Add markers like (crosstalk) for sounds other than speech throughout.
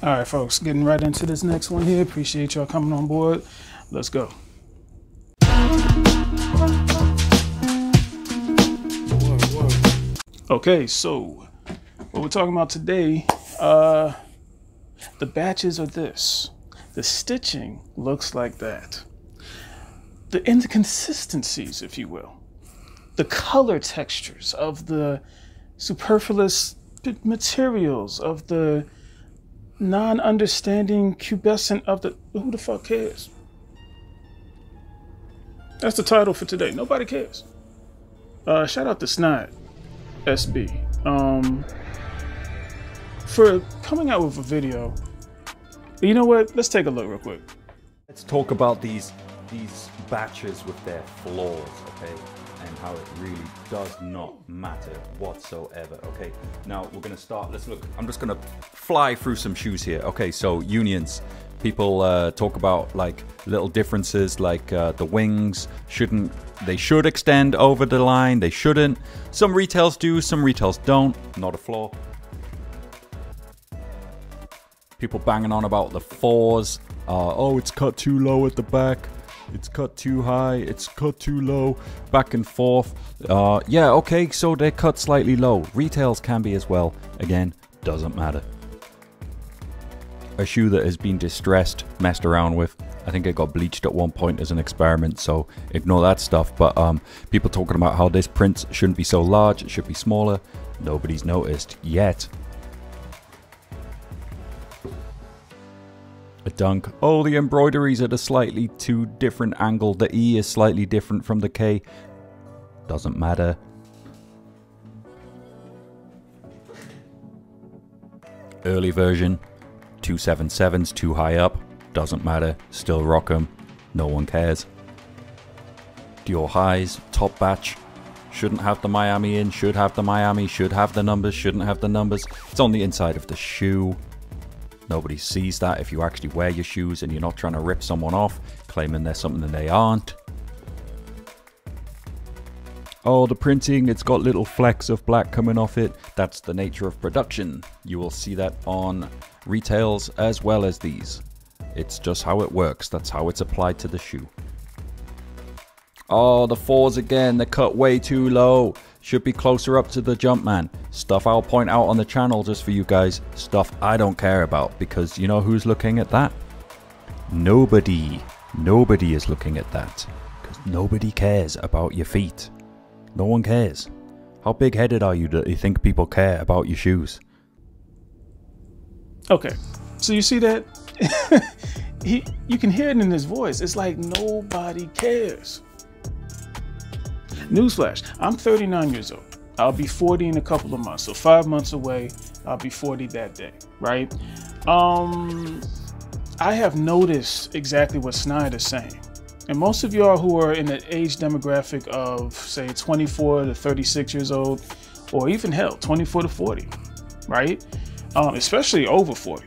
All right, folks, getting right into this next one here. Appreciate y'all coming on board. Let's go. Okay, so what we're talking about today, uh, the batches are this. The stitching looks like that. The inconsistencies, if you will, the color textures of the superfluous materials of the non-understanding pubescent of the who the fuck cares? That's the title for today. Nobody cares. Uh, shout out to Snide SB um, for coming out with a video. You know what? Let's take a look real quick. Let's talk about these these batches with their flaws, okay? And how it really does not matter whatsoever. Okay, now we're gonna start. Let's look. I'm just gonna fly through some shoes here. Okay, so unions. People uh, talk about like little differences, like uh, the wings shouldn't. They should extend over the line. They shouldn't. Some retails do. Some retails don't. Not a flaw. People banging on about the fours. Uh, oh, it's cut too low at the back. It's cut too high. It's cut too low. Back and forth. Uh, yeah, okay, so they're cut slightly low. Retails can be as well. Again, doesn't matter. A shoe that has been distressed, messed around with. I think it got bleached at one point as an experiment, so ignore that stuff. But um, people talking about how this print shouldn't be so large, it should be smaller. Nobody's noticed yet. Dunk. Oh, the embroidery's at a slightly too different angle. The E is slightly different from the K. Doesn't matter. Early version. 277's too high up. Doesn't matter. Still rock 'em. No one cares. Dior highs. Top batch. Shouldn't have the Miami in. Should have the Miami. Should have the numbers. Shouldn't have the numbers. It's on the inside of the shoe. Nobody sees that if you actually wear your shoes and you're not trying to rip someone off, claiming they're something that they aren't. Oh, the printing, it's got little flecks of black coming off it. That's the nature of production. You will see that on retails as well as these. It's just how it works. That's how it's applied to the shoe. Oh, the fours again. They're cut way too low. Should be closer up to the Jumpman. Stuff I'll point out on the channel just for you guys. Stuff I don't care about because you know who's looking at that? Nobody. Nobody is looking at that. Because nobody cares about your feet. No one cares. How big headed are you that you think people care about your shoes? Okay, so you see that? (laughs) he, you can hear it in his voice. It's like nobody cares. Newsflash, I'm 39 years old. I'll be 40 in a couple of months. So five months away, I'll be 40 that day, right? Um, I have noticed exactly what Snyder's saying. And most of y'all who are in the age demographic of say 24 to 36 years old, or even hell, 24 to 40, right? Um, especially over 40.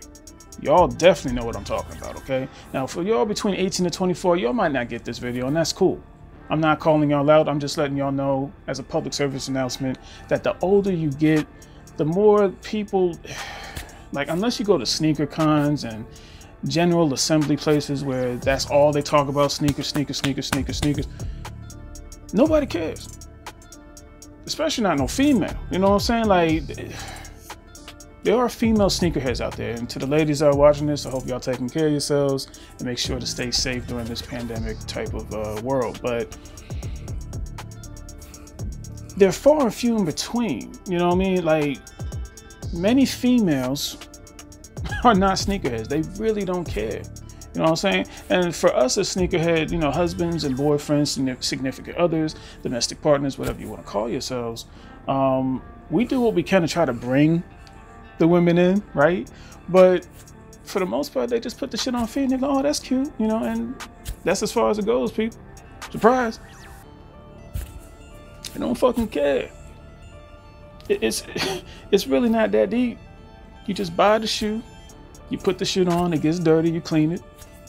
Y'all definitely know what I'm talking about, okay? Now, for y'all between 18 to 24, y'all might not get this video, and that's cool. I'm not calling y'all out. I'm just letting y'all know as a public service announcement that the older you get, the more people, (sighs) like, unless you go to sneaker cons and general assembly places where that's all they talk about sneakers, sneakers, sneakers, sneakers, sneakers, nobody cares. Especially not no female. You know what I'm saying? Like, there are female sneakerheads out there. And to the ladies that are watching this, I hope y'all taking care of yourselves and make sure to stay safe during this pandemic type of uh, world. But they're far and few in between. You know what I mean? Like many females (laughs) are not sneakerheads. They really don't care. You know what I'm saying? And for us as sneakerhead, you know, husbands and boyfriends, and significant others, domestic partners, whatever you want to call yourselves, um, we do what we can to try to bring the women in, right? But for the most part, they just put the shit on feet and they go, oh, that's cute, you know, and that's as far as it goes, people. Surprise. They don't fucking care. It's (laughs) it's really not that deep. You just buy the shoe, you put the shit on, it gets dirty, you clean it,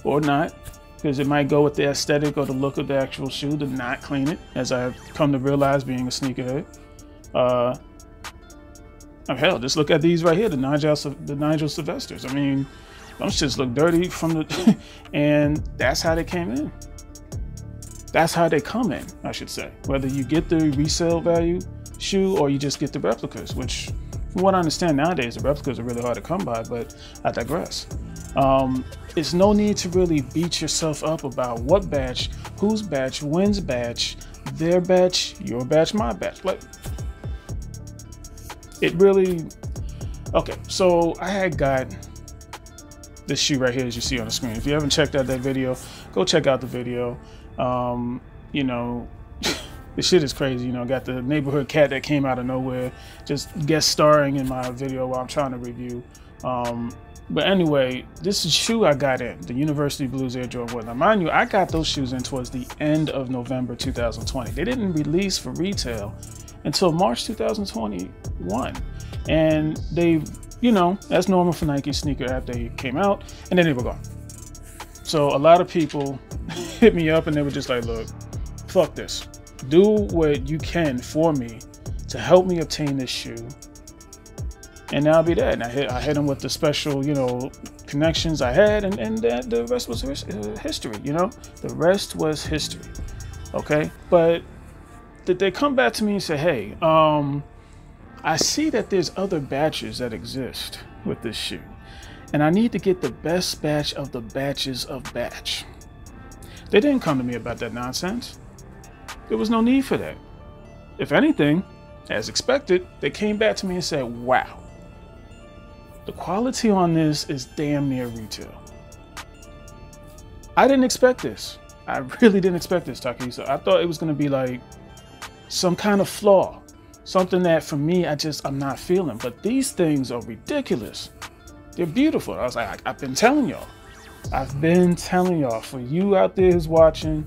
or not, because it might go with the aesthetic or the look of the actual shoe to not clean it, as I've come to realize being a sneakerhead. Uh, Oh, hell, just look at these right here, the Nigel, the Nigel Sylvesters. I mean, those shits look dirty from the, (laughs) and that's how they came in. That's how they come in, I should say. Whether you get the resale value shoe or you just get the replicas, which from what I understand nowadays, the replicas are really hard to come by, but I digress. Um, it's no need to really beat yourself up about what batch, whose batch, when's batch, their batch, your batch, my batch. Like, it really. Okay, so I had got this shoe right here, as you see on the screen. If you haven't checked out that video, go check out the video. Um, you know, (laughs) the shit is crazy. You know, got the neighborhood cat that came out of nowhere, just guest starring in my video while I'm trying to review. Um, but anyway, this is shoe I got in, the University Blues Air Jordan 1. Now, mind you, I got those shoes in towards the end of November 2020. They didn't release for retail until March 2021. And they, you know, that's normal for Nike sneaker app. They came out and then they were gone. So a lot of people (laughs) hit me up and they were just like, look, fuck this. Do what you can for me to help me obtain this shoe. And that'll be that. And I hit, I hit them with the special, you know, connections I had, and, and the, rest was uh, history, you know? The rest was history. Okay? But did they come back to me and say, hey, um, I see that there's other batches that exist with this shoe, and I need to get the best batch of the batches of batch. They didn't come to me about that nonsense. There was no need for that. If anything, as expected, they came back to me and said, wow, the quality on this is damn near retail. I didn't expect this. I (laughs) really didn't expect this, Tykisa. I thought it was going to be like some kind of flaw, something that for me, I just, I'm not feeling. But these things are ridiculous. They're beautiful. I was like, I, I've been telling y'all. I've been telling y'all for you out there who's watching,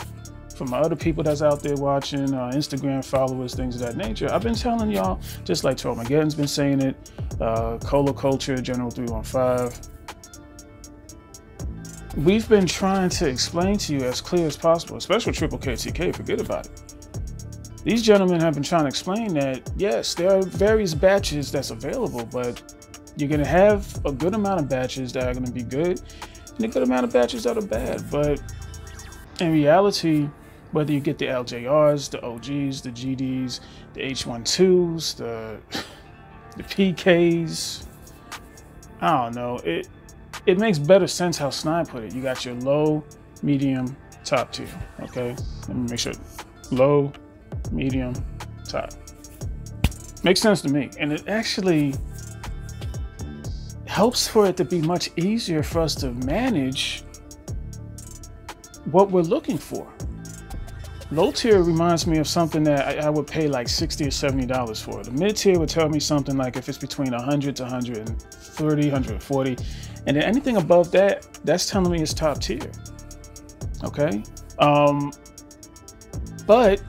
for my other people that's out there watching, uh, Instagram followers, things of that nature. I've been telling y'all, just like Trollmageddon's been saying it, uh, Cola Culture, General 315. We've been trying to explain to you as clear as possible, especially Triple KTK, forget about it. These gentlemen have been trying to explain that, yes, there are various batches that's available, but you're going to have a good amount of batches that are going to be good and a good amount of batches that are bad. But in reality, whether you get the LJRs, the OGs, the GDs, the H12s, the (laughs) the PKs, I don't know. It it makes better sense how Snide put it. You got your low, medium, top tier. Okay, let me make sure. Low, medium, top. Makes sense to me. And it actually helps for it to be much easier for us to manage what we're looking for. Low tier reminds me of something that I, I would pay like 60 or 70 dollars for. The mid tier would tell me something like if it's between 100 to 130, 140, and then anything above that, that's telling me it's top tier. Okay, um, but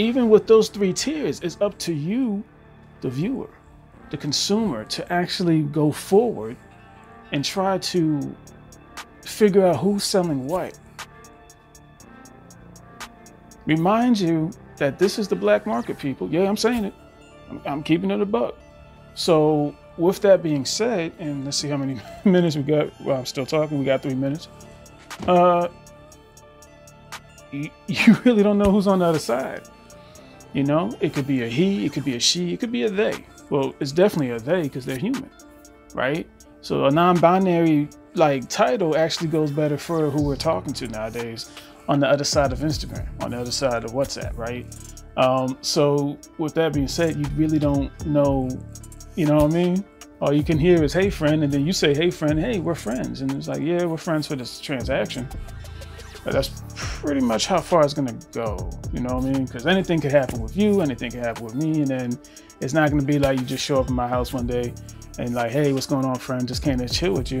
even with those three tiers, it's up to you, the viewer, the consumer, to actually go forward and try to figure out who's selling what. Remind you that this is the black market, people. Yeah, I'm saying it. I'm, I'm keeping it a buck. So, with that being said, and let's see how many (laughs) minutes we got. Well, I'm still talking. We got three minutes. Uh, you, (laughs) you really don't know who's on the other side. You know, it could be a he, it could be a she, it could be a they. Well, it's definitely a they because they're human, right? So a non-binary like title actually goes better for who we're talking to nowadays on the other side of Instagram, on the other side of WhatsApp, right? Um, so with that being said, you really don't know, you know what I mean? All you can hear is "Hey friend," and then you say "Hey friend," "Hey, we're friends," and it's like, "Yeah, we're friends for this transaction." But that's pretty much how far it's gonna go. You know what I mean? Because anything could happen with you, anything could happen with me, and then it's not gonna be like you just show up in my house one day and like, hey, what's going on, friend? Just came to chill with you.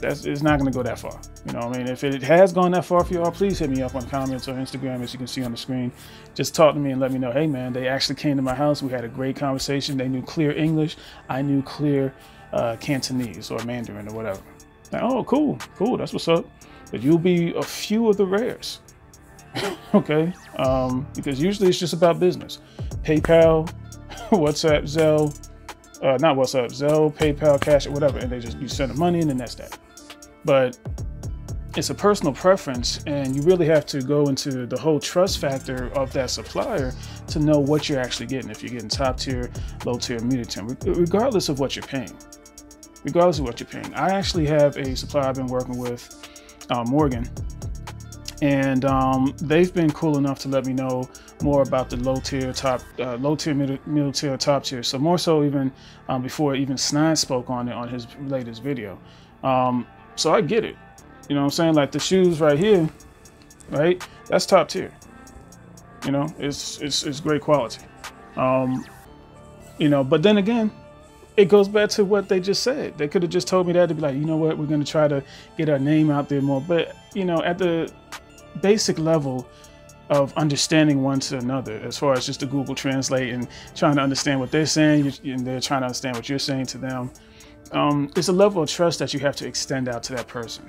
That's it's not gonna go that far. You know what I mean? If it has gone that far for y'all, please hit me up on comments or Instagram as you can see on the screen. Just talk to me and let me know, hey man, they actually came to my house. We had a great conversation. They knew clear English. I knew clear uh, Cantonese or Mandarin or whatever. Like, oh, cool, cool. That's what's up but you'll be a few of the rares. (laughs) okay? Um, because usually it's just about business. PayPal, (laughs) WhatsApp, Zelle, uh, not WhatsApp, Zelle, PayPal, Cash, or whatever, and they just you send the money and then that's that. But it's a personal preference, and you really have to go into the whole trust factor of that supplier to know what you're actually getting. If you're getting top tier, low tier, medium tier, regardless of what you're paying. Regardless of what you're paying. I actually have a supplier I've been working with, uh, Morgan, and um, they've been cool enough to let me know more about the low tier, top, uh, low tier, middle, middle, tier, top tier. So more so even um, before even Snide spoke on it on his latest video. Um, so I get it. You know what I'm saying? Like the shoes right here, right? That's top tier. You know, it's it's it's great quality. Um, you know, but then again, it goes back to what they just said. They could have just told me that to be like, you know what, we're gonna try to get our name out there more. But you know, at the basic level of understanding one to another, as far as just the Google Translate and trying to understand what they're saying, and they're trying to understand what you're saying to them. Um, it's a level of trust that you have to extend out to that person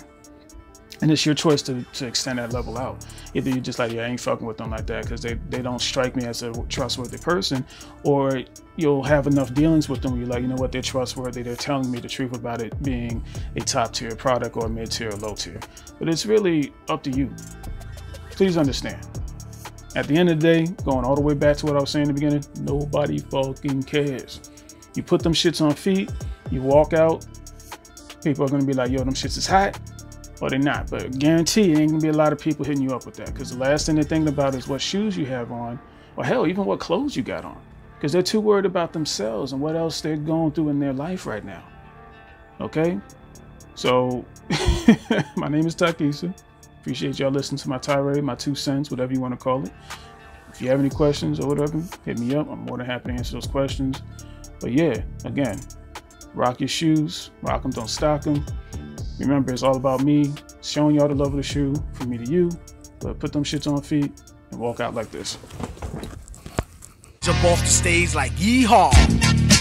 and it's your choice to, to extend that level out. Either you're just like, yeah, I ain't fucking with them like that because they, they don't strike me as a trustworthy person, or you'll have enough dealings with them where you're like, you know what, they're trustworthy. They're telling me the truth about it being a top tier product or a mid tier or low tier. But it's really up to you. Please understand. At the end of the day, going all the way back to what I was saying in the beginning, nobody fucking cares. You put them shits on feet, you walk out, people are gonna be like, yo, them shits is hot or they're not. But guarantee it ain't gonna be a lot of people hitting you up with that because the last thing they're thinking about is what shoes you have on, or hell, even what clothes you got on, because they're too worried about themselves and what else they're going through in their life right now. Okay, so (laughs) my name is Tykisa. Appreciate y'all listening to my tirade, my two cents, whatever you want to call it. If you have any questions or whatever, hit me up. I'm more than happy to answer those questions. But yeah, again, rock your shoes, rock them, don't stock them. Remember, it's all about me showing y'all the love of the shoe from me to you. But put them shits on feet and walk out like this. Jump off the stage like yeehaw.